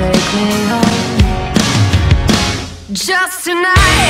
take me home. Just tonight.